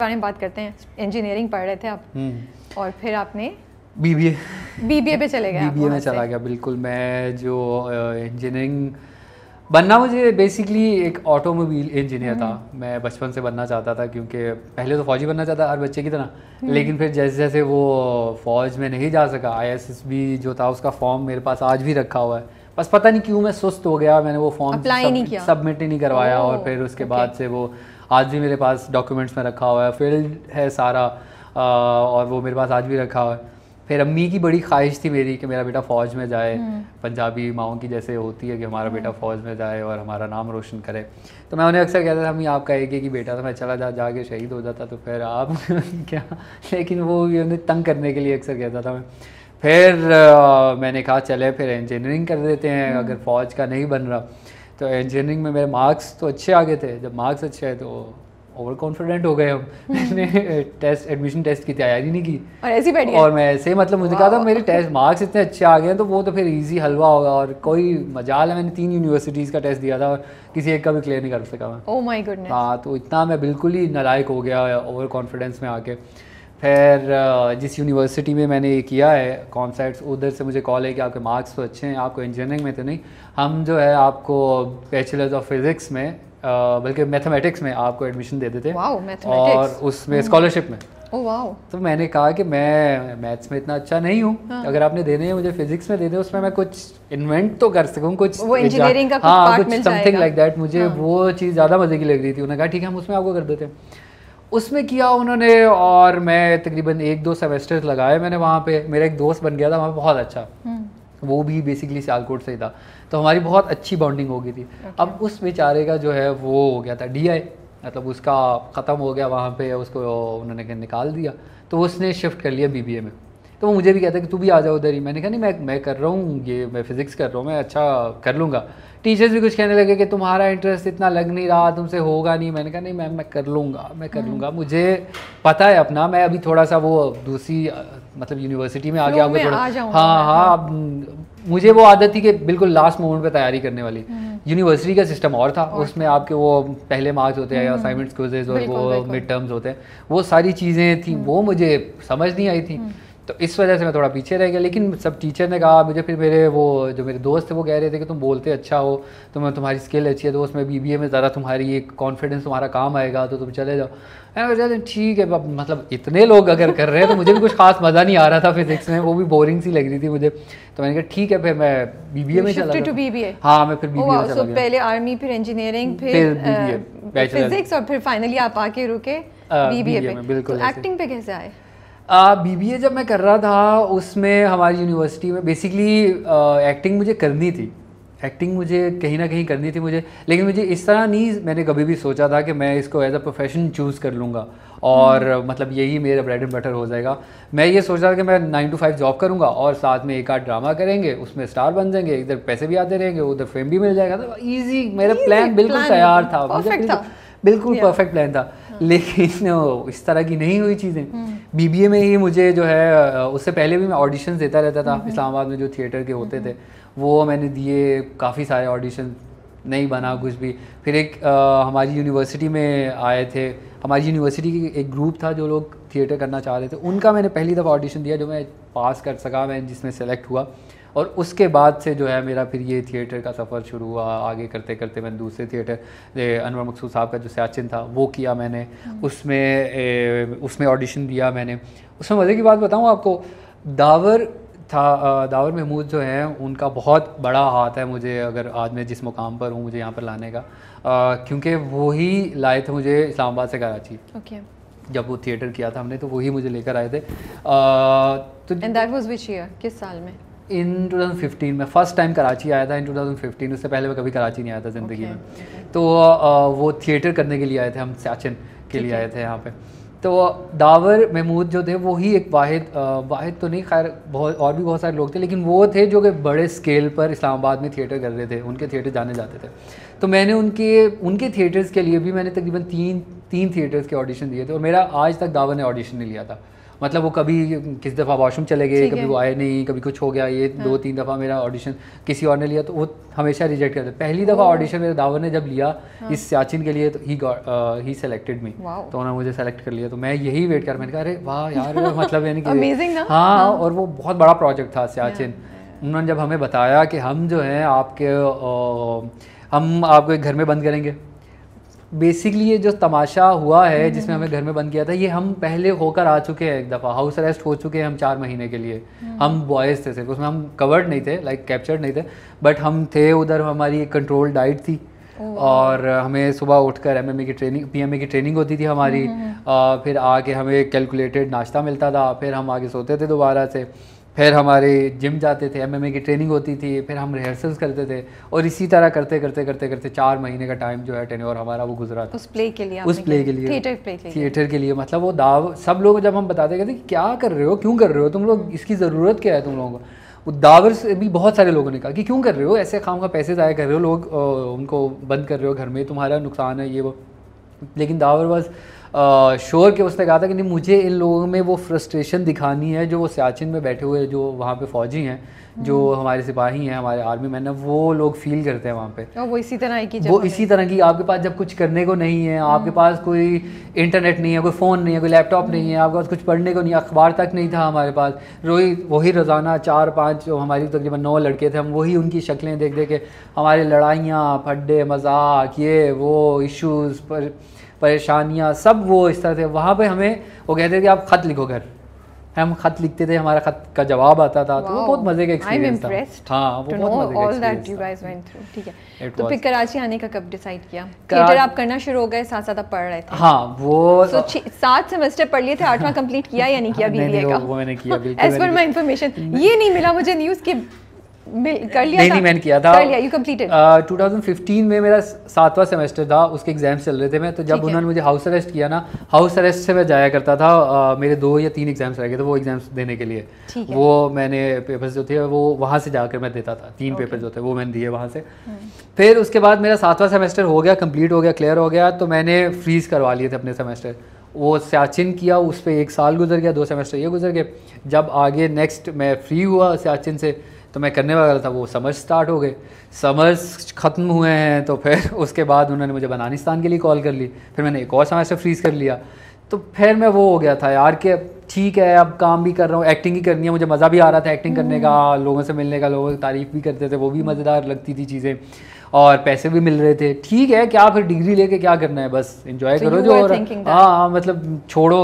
बारे में बात करते हैं। इंजीनियरिंग पढ़ रहे थे आप। हम्म। और फिर आपने बीबीए बीबीए पे चले गए बीबीए में चला गया बिल्कुल। मैं जो इंजीनियरिंग बनना मुझे बेसिकली एक ऑटोमोबाइल इंजीनियर था। हम्म। मैं बचपन से बनना चाहता था क्योंकि पहले तो फौजी बनना चाहता हर बच्चे की तरह। हम्म। लेकिन फिर जैसे जैसे वो फौज में नहीं जा सका आईएसएसबी जो था उसका फॉर्म मेरे पास आज भी रखा हुआ है। बस पता नहीं क्यों मैं सुस्त हो गया मैंने वो फॉर्म? सबमिट ही नहीं करवाया। और फिर उसके बाद से वो आज भी मेरे पास डॉक्यूमेंट्स में रखा हुआ है फ़ील्ड है सारा आ, और वो मेरे पास आज भी रखा हुआ है। फिर अम्मी की बड़ी ख्वाहिश थी मेरी कि मेरा बेटा फ़ौज में जाए हम्म। पंजाबी माओं की जैसे होती है कि हमारा बेटा फ़ौज में जाए और हमारा नाम रोशन करे। तो मैं उन्हें अक्सर कहता था अम्मी आपका एक एक ही बेटा था मैं चला जा जाके शहीद हो जाता तो फिर आप क्या? लेकिन वो भी उन्हें तंग करने के लिए अक्सर कहता था मैं। फिर आ, मैंने कहा चले फिर इंजीनियरिंग कर देते हैं हम्म। अगर फ़ौज का नहीं बन रहा। तो इंजीनियरिंग में मेरे मार्क्स तो अच्छे आ गए थे। जब मार्क्स अच्छे आए तो ओवर कॉन्फिडेंट हो गए हम। मैंने टेस्ट एडमिशन टेस्ट की तैयारी नहीं की। और ऐसे बैठ और मैं ऐसे मतलब मुझे कहा था मेरे टेस्ट मार्क्स इतने अच्छे आ गए हैं तो वो तो फिर इजी हलवा होगा और कोई मजाल है। मैंने तीन यूनिवर्सिटीज़ का टेस्ट दिया था और किसी एक का भी क्लियर नहीं कर सका मैं। ओह माय गुडनेस हाँ तो इतना मैं बिल्कुल ही नालायक हो गया ओवर कॉन्फिडेंस में आके। फिर जिस यूनिवर्सिटी में मैंने ये किया है कॉन्सेप्ट उधर से मुझे कॉल है कि आपके मार्क्स तो अच्छे हैं आपको इंजीनियरिंग में तो नहीं। हम जो है आपको बैचलर्स ऑफ़ फिज़िक्स में बल्कि मैथमेटिक्स में आपको एडमिशन दे देते और उसमें स्कॉलरशिप में। तो मैंने कहा कि मैं मैथ्स में इतना अच्छा नहीं हूँ। हाँ। अगर आपने देने हैं मुझे फिजिक्स में दे दें उसमें मैं कुछ इन्वेंट तो कर सकूँ कुछ वो engineering का कुछ हाँ कुछ समथिंग लाइक दैट मुझे हाँ। वो चीज़ ज़्यादा मज़े की लग रही थी। उन्होंने कहा ठीक है हम उसमें आपको कर देते हैं। उसमें किया उन्होंने और मैं तकरीबन एक दो सेमेस्टर लगाए मैंने वहाँ पे। मेरा एक दोस्त बन गया था वहाँ पे बहुत अच्छा। हम्म। वो भी बेसिकली सियालकोट से ही था। तो हमारी बहुत अच्छी बॉन्डिंग हो गई थी। Okay. अब उस बेचारे का जो है वो हो गया था डीआई मतलब उसका ख़त्म हो गया वहाँ पे उसको उन्होंने निकाल दिया। तो उसने शिफ्ट कर लिया बीबीए में। तो वो मुझे भी कहता कि तू भी आ जाओ उधर ही। मैंने कहा नहीं मैं मैं कर रहा हूँ ये मैं फिज़िक्स कर रहा हूँ मैं अच्छा कर लूँगा। टीचर्स भी कुछ कहने लगे कि तुम्हारा इंटरेस्ट इतना लग नहीं रहा तुमसे होगा नहीं। मैंने कहा नहीं मैम मैं कर लूँगा मैं कर लूँगा। मुझे पता है अपना मैं अभी थोड़ा सा वो दूसरी मतलब यूनिवर्सिटी में आ गया थोड़ा हाँ हाँ मुझे वो आदत थी कि बिल्कुल लास्ट मोमेंट पे तैयारी करने वाली। यूनिवर्सिटी का सिस्टम और था उसमें आपके वो पहले मार्क्स होते हैं असाइनमेंट्स क्विजेज और वो मिड टर्म्स होते हैं वो सारी चीज़ें थी वो मुझे समझ नहीं आई थी। तो इस वजह से मैं थोड़ा पीछे रह गया लेकिन सब टीचर ने कहा मुझे फिर मेरे वो जो मेरे दोस्त थे वो कह रहे थे कि तुम बोलते अच्छा हो तुम तुम्हारी स्किल अच्छी है तो उसमें बी में ज़्यादा तुम्हारी एक कॉन्फिडेंस तुम्हारा काम आएगा तो तुम चले जाओ। मैंने कहा ठीक है मतलब इतने लोग अगर कर रहे हैं तो मुझे भी कुछ खास मज़ा नहीं आ रहा था फिजिक्स में वो भी बोरिंग सी लग रही थी मुझे। तो मैंने कहा ठीक है फिर मैं बीबीए में चला टू। बीबीए हाँ मैं फिर बीबीए में ओह चला पहले आर्मी फिर इंजीनियरिंग फिर। फिजिक्स और फिर फाइनली आप आके रुके बीबीए BBA में, बिल्कुल तो एक्टिंग पे कैसे आए? बीबीए जब मैं कर रहा था उसमें हमारी यूनिवर्सिटी में बेसिकली एक्टिंग मुझे करनी थी। एक्टिंग मुझे कहीं ना कहीं करनी थी मुझे। लेकिन मुझे इस तरह नहीं मैंने कभी भी सोचा था कि मैं इसको एज अ प्रोफेशन चूज़ कर लूँगा। और मतलब यही मेरा ब्रेड एंड बटर हो जाएगा। मैं ये सोच रहा था कि मैं नाइन टू फाइव जॉब करूँगा और साथ में एक आध ड्रामा करेंगे उसमें स्टार बन जाएँगे इधर पैसे भी आते रहेंगे उधर फेम भी मिल जाएगा। तो ईजी मेरा प्लान बिल्कुल तैयार था। मुझे बिल्कुल- था। बिल्कुल Yeah. परफेक्ट प्लान था। लेकिन इस तरह की नहीं हुई चीज़ें। हम्म। बीबीए में ही मुझे जो है उससे पहले भी मैं ऑडिशन देता रहता था इस्लामाबाद में जो थिएटर के होते थे वो मैंने दिए काफ़ी सारे ऑडिशन नहीं बना कुछ भी। फिर एक आ, हमारी यूनिवर्सिटी में आए थे हमारी यूनिवर्सिटी की एक ग्रुप था जो लोग थिएटर करना चाह रहे थे उनका मैंने पहली दफ़ा ऑडिशन दिया जो मैं पास कर सका मैं जिसमें सेलेक्ट हुआ। और उसके बाद से जो है मेरा फिर ये थिएटर का सफ़र शुरू हुआ आगे करते करते मैंने दूसरे थिएटर अनवर मकसूद साहब का जो सियाचिन था वो किया मैंने। उसमें ए, उसमें ऑडिशन दिया मैंने। उसमें मज़े की बात बताऊँ आपको दावर था दावर महमूद जो हैं उनका बहुत बड़ा हाथ है मुझे अगर आज मैं जिस मुकाम पर हूँ मुझे यहाँ पर लाने का। क्योंकि वो ही लाए थे मुझे इस्लामाबाद से कराची। ओके जब वो थिएटर किया था हमने तो वही मुझे लेकर आए थे। तो and that was which year किस साल में? इन 2015 में। फ़र्स्ट टाइम कराची आया था इन 2015 उससे पहले मैं कभी कराची नहीं आया था ज़िंदगी Okay, में तो अ, वो थिएटर करने के लिए आए थे हम सचिन के लिए आए थे यहाँ पे। तो दावर महमूद जो थे वो ही एक वाहिद वाहिद तो नहीं खैर बहुत और भी बहुत सारे लोग थे लेकिन वो थे जो कि बड़े स्केल पर इस्लामाबाद में थिएटर कर रहे थे उनके थिएटर जाने जाते थे। तो मैंने उनके उनके थिएटर्स के लिए भी मैंने तकरीबन तीन तीन थिएटर्स के ऑडिशन दिए थे और मेरा आज तक दावा ने ऑडिशन नहीं लिया था। मतलब वो कभी किस दफ़ा वॉशरूम चले गए कभी वो आए नहीं कभी कुछ हो गया ये हाँ। दो तीन दफ़ा मेरा ऑडिशन किसी और ने लिया तो वो हमेशा रिजेक्ट करते। पहली दफ़ा ऑडिशन मेरे दावर ने जब लिया हाँ। इस सियाचिन के लिए तो ही ही सेलेक्टेड मी तो उन्होंने मुझे सेलेक्ट कर लिया तो मैं यही वेट कर मैंने कहा अरे वाह यार मतलब यानी कि हाँ और वो बहुत बड़ा प्रोजेक्ट था सियाचिन उन्होंने जब हमें बताया कि हम जो है आपके हम आपको एक घर में बंद करेंगे बेसिकली ये जो तमाशा हुआ है जिसमें हमें घर में बंद किया था ये हम पहले होकर आ चुके हैं एक दफ़ा। हाउस अरेस्ट हो चुके हैं हम चार महीने के लिए। हम बॉयज़ थे सिर्फ़ उसमें हम कवर्ड नहीं थे लाइक कैप्चर्ड नहीं थे बट हम थे उधर हमारी एक कंट्रोल डाइट थी। और हमें सुबह उठकर एमएमए की ट्रेनिंग पीएमए की ट्रेनिंग होती थी हमारी। अ, फिर आके हमें कैलकुलेटेड नाश्ता मिलता था फिर हम आगे सोते थे दोबारा से। फिर हमारे जिम जाते थे एमएमए की ट्रेनिंग होती थी फिर हम रिहर्सल्स करते थे और इसी तरह करते करते करते करते चार महीने का टाइम जो है टेन्योर हमारा वो गुजरा था। उस प्ले के लिए उस प्ले के लिए। थिएटर प्ले के लिए। थिएटर के लिए मतलब वो दाव सब लोग जब हम बताते कहते कि क्या कर रहे हो क्यों कर रहे हो तुम लोग इसकी ज़रूरत क्या है तुम लोगों को? वो दावर से भी बहुत सारे लोगों ने कहा कि क्यों कर रहे हो ऐसे खाम का पैसे ज़ाया कर रहे हो लोग उनको बंद कर रहे हो घर में तुम्हारा नुकसान है ये वो। लेकिन दावर बस श्योर के उसने कहा था कि नहीं मुझे इन लोगों में वो फ्रस्ट्रेशन दिखानी है जो वो सियाचिन में बैठे हुए जो वहाँ पे फौजी हैं जो हमारे सिपाही हैं हमारे आर्मी मैन हैं वो लोग फील करते हैं वहाँ पे। वो इसी तरह की वो इसी तरह की आपके पास जब कुछ करने को नहीं है आपके पास कोई इंटरनेट नहीं है कोई फ़ोन नहीं है कोई लैपटॉप नहीं है आपके पास कुछ पढ़ने को नहीं अखबार तक नहीं था हमारे पास। रोही वही रोज़ाना चार पाँच जो हमारी तकरीबन नौ लड़के थे हम वही उनकी शक्लें देख देख के हमारी लड़ाइयाँ फड्डे मज़ाक ये वो इश्यूज़ पर परेशानियाँ सब वो इस तरह से। वहाँ पे हमें वो कहते थे कि आप ख़त लिखो घर। हम खत लिखते थे हमारा खत का जवाब आता था wow. तो वो बहुत मज़े का एक्सपीरियंस था। हाँ वो बहुत मज़े का went through. ठीक है। तो फिर कराची आने का कब डिसाइड किया? थिएटर आप करना शुरू हो गए साथ साथ आप पढ़ रहे थे। हाँ वो सो सात सेमेस्टर पढ़ लिए थे आठवां कंप्लीट किया या नहीं किया बीबीए का? वो- वो मैंने किया, एज पर माय इंफॉर्मेशन ये नहीं मिला मुझे न्यूज़ के कर लिया नहीं मैंने किया था। कर लिया यू कंप्लीटेड अ, 2015 में मेरा सातवां सेमेस्टर था उसके एग्ज़ाम्स चल रहे थे मैं तो जब उन्होंने मुझे हाउस अरेस्ट किया ना हाउस अरेस्ट से मैं जाया करता था अ, मेरे दो या तीन एग्ज़ाम्स रह गए थे वो एग्ज़ाम्स देने के लिए। वो मैंने पेपर्स जो थे वो वहाँ से जाकर मैं देता था तीन पेपर जो थे वो मैंने दिए वहाँ से। फिर उसके बाद मेरा सातवां सेमेस्टर हो गया कंप्लीट हो गया क्लियर हो गया तो मैंने फ्रीज करवा लिए थे अपने सेमेस्टर वो सियाचिन किया उस पर एक साल गुजर गया दो सेमेस्टर ये गुजर गए। जब आगे नेक्स्ट मैं फ्री हुआ सियाचिन से तो मैं करने वाला था वो समर्स स्टार्ट हो गए। समर्स ख़त्म हुए हैं तो फिर उसके बाद उन्होंने मुझे बनानिस्तान के लिए कॉल कर ली। फिर मैंने एक और सेमेस्टर फ्रीज कर लिया। तो फिर मैं वो हो गया था यार कि ठीक है अब काम भी कर रहा हूँ एक्टिंग ही करनी है। मुझे मज़ा भी आ रहा था एक्टिंग करने का लोगों से मिलने का लोगों की तारीफ़ भी करते थे वो भी मज़ेदार लगती थी चीज़ें। और पैसे भी मिल रहे थे। ठीक है क्या फिर डिग्री लेके क्या करना है? बस इंजॉय So करो जो were हो. हाँ। हाँ मतलब छोड़ो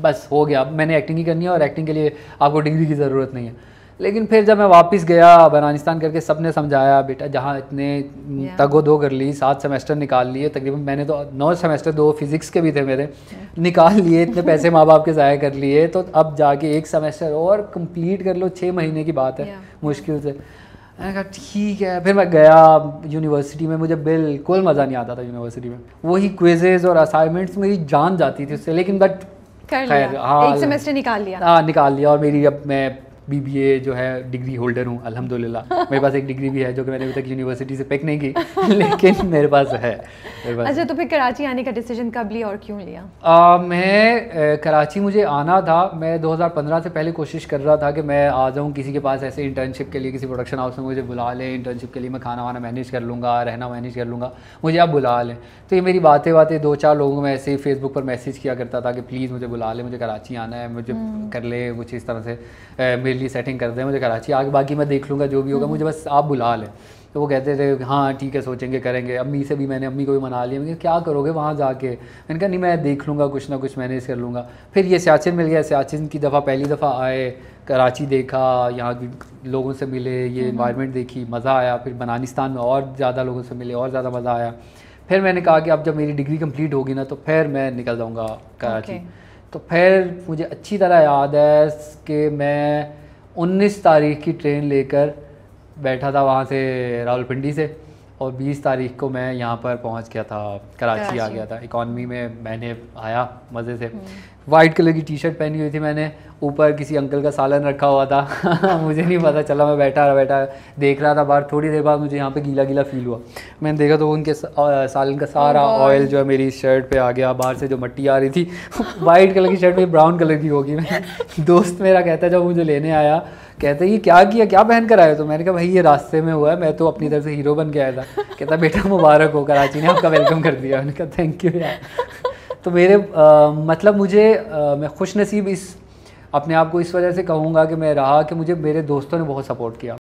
बस हो गया। अब मैंने एक्टिंग ही करनी है और एक्टिंग के लिए आपको डिग्री की ज़रूरत नहीं है। लेकिन फिर जब मैं वापस गया बनानिस्तान करके सबने समझाया बेटा जहाँ इतने Yeah. तगो दो कर ली सात सेमेस्टर निकाल लिए तकरीबन मैंने तो नौ सेमेस्टर दो फिजिक्स के भी थे मेरे निकाल लिए इतने पैसे माँ बाप के ज़ाया कर लिए तो अब जाके एक सेमेस्टर और कंप्लीट कर लो छः महीने की बात है Yeah. मुश्किल से। मैंने कहा ठीक है। फिर मैं गया यूनिवर्सिटी में मुझे बिल्कुल मज़ा नहीं आता था यूनिवर्सिटी में। वही क्विजेज और असाइनमेंट्स मेरी जान जाती थी उससे लेकिन बट कर खैर, लिया। हाँ, एक सेमेस्टर निकाल लिया। हाँ निकाल लिया और मेरी अब मैं बीबीए जो है डिग्री होल्डर हूँ अल्हम्दुलिल्लाह मेरे पास एक डिग्री भी है जो कि मैंने अभी तक यूनिवर्सिटी से पिक नहीं की लेकिन मेरे पास है मेरे पास अच्छा तो फिर कराची आने का डिसीज़न कब लिया और क्यों लिया? आ, मैं कराची मुझे आना था। मैं 2015 से पहले कोशिश कर रहा था कि मैं आ जाऊँ किसी के पास ऐसे इंटर्नशिप के लिए किसी प्रोडक्शन हाउस में मुझे बुला लें। इंटर्नशिप के लिए मैं खाना वाना मैनेज कर लूँगा रहना मैनेज कर लूँगा। मुझे आप बुला लें। तो ये मेरी बातें बातें दो चार लोगों में ऐसे ही फेसबुक पर मैसेज किया करता था कि प्लीज़ मुझे बुला लें मुझे कराची आना है मुझे कर ले कुछ इस तरह से मेरे लिए सेटिंग कर दें मुझे कराची आगे बाकी मैं देख लूँगा जो भी होगा मुझे बस आप बुला लें। तो वो कहते थे हाँ ठीक है सोचेंगे करेंगे। अम्मी से भी मैंने अम्मी को भी मना लिया। मैंने क्या करोगे वहाँ जाके? मैंने कहा नहीं मैं देख लूँगा कुछ ना कुछ मैनेज कर लूँगा। फिर ये सियाचिन मिल गया। सियाचिन की दफ़ा पहली दफ़ा आए कराची देखा यहाँ की लोगों से मिले ये इन्वायरमेंट देखी मज़ा आया। फिर बनानिस्तान में और ज़्यादा लोगों से मिले और ज़्यादा मज़ा आया। फिर मैंने कहा कि अब जब मेरी डिग्री कंप्लीट होगी ना तो फिर मैं निकल जाऊँगा कराची। तो फिर मुझे अच्छी तरह याद है कि मैं 19 तारीख की ट्रेन लेकर बैठा था वहाँ से रावलपिंडी से और 20 तारीख को मैं यहाँ पर पहुँच गया था कराची आ गया था। इकॉनमी में मैंने आया मज़े से। वाइट कलर की टी शर्ट पहनी हुई थी मैंने ऊपर किसी अंकल का सालन रखा हुआ था। मुझे नहीं पता चला मैं बैठा रहा बैठा देख रहा था बाहर थोड़ी देर बाद मुझे यहाँ पे गीला गीला फील हुआ। मैंने देखा तो उनके सालन का सारा ऑयल जो है मेरी शर्ट पे आ गया बाहर से जो मट्टी आ रही थी वाइट कलर की शर्ट में ब्राउन कलर की होगी। मैं दोस्त मेरा कहता जब मुझे लेने आया कहता ये क्या किया क्या पहन कर आए तो मैंने कहा भाई ये रास्ते में हुआ है मैं तो अपनी तरफ़ से हीरो बन के आया था। कहता बेटा मुबारक हो कराची ने आपका वेलकम कर दिया। मैंने कहा थैंक यू यार. तो मेरे अ, मतलब मुझे अ, मैं खुश नसीब इस अपने आप को इस वजह से कहूँगा कि मैं रहा कि मुझे मेरे दोस्तों ने बहुत सपोर्ट किया।